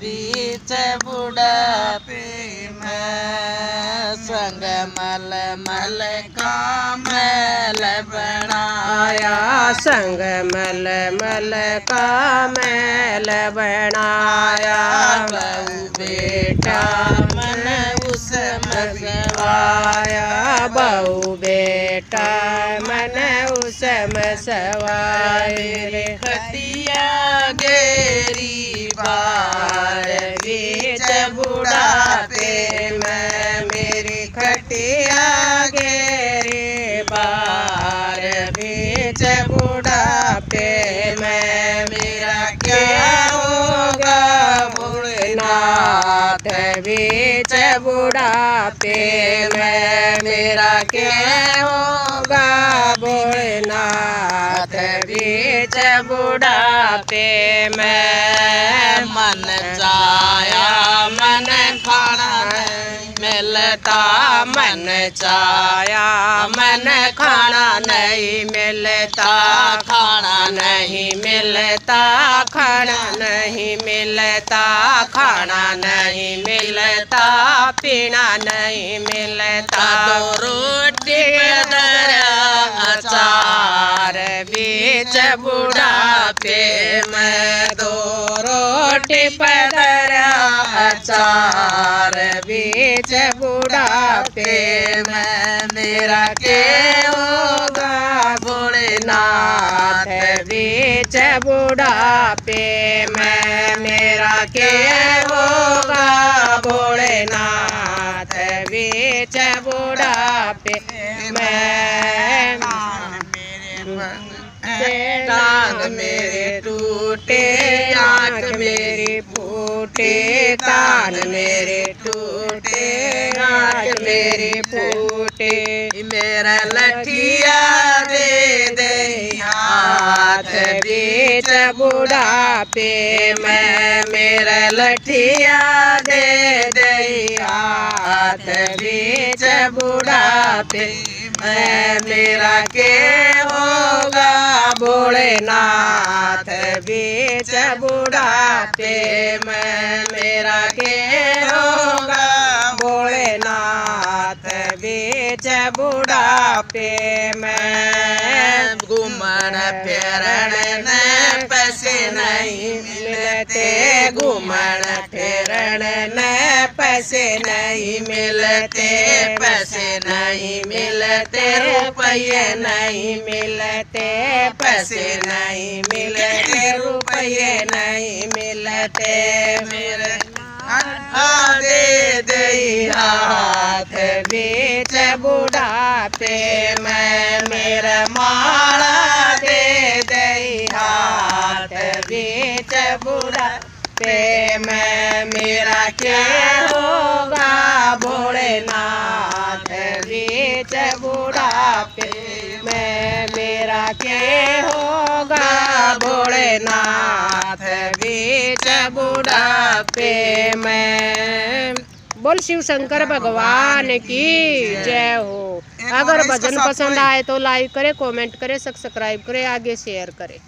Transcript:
बीच बुढ़ापे में संग मल मल का मैल बनाया। संग मल मल का मैल बनाया। बहु बेटा मन उस आया बहु सवाए खटिया गेरी बार बीच बुढ़ापे मैं मेरी खटिया गेरे बार बीच बुढ़ापे मैं मेरा क्या होगा नाथ बीच बुढ़ापे मैं मेरा क्या होगा बीच बुढ़ापे में मन चाया, मन खाना मिलता, मन चाया, मन खाना नहीं मिलता, खाना नहीं मिलता, खाना नहीं मिलता, खाना नहीं मिलता, पीना नहीं मिलता। रोटी दरिया, अचार बीच बुढ़ापे रोटी पदरा अचार बीच बुढ़ापे में मेरा के होगा भोलेनाथ। बीच बुढ़ापे में मेरा के होगा भोलेनाथ। बीच बुढ़ापे में टांग मेरे टूटे मेरी फूटे, कान मेरे टूटे आँख मेरी फूटे। मेरा लठिया दे दे, हाथ बीच बुढ़ापे में। मेरा लठिया दे दे, हाथ बीच बुढ़ापे मैं। मेरा के होगा, भोलेनाथ बीच बुढ़ापे मैं मेरा के होगा भोलेनाथ बीच बुढ़ापे में। घूमन फिरन न पैसे नहीं मिलते, घूमन फिरण न पैसे नहीं मिलते, पैसे नहीं मिलते, रुपये नहीं मिलते, पैसे नहीं मिलते, रुपये नहीं मिलते। मेरे दे दे हाथ बीच बुढ़ापे मैं, मेरा माला दे दे हाथ बीच बुढ़ापे में मेरा क्या होगा? भोलेनाथ बीच बुढ़ापे में मेरा क्या होगा? भोलेनाथ बीच बुढ़ापे में बोल शिव शंकर भगवान की जय हो। अगर भजन पसंद आए तो लाइक करे कमेंट करे सब्सक्राइब करे आगे शेयर करे।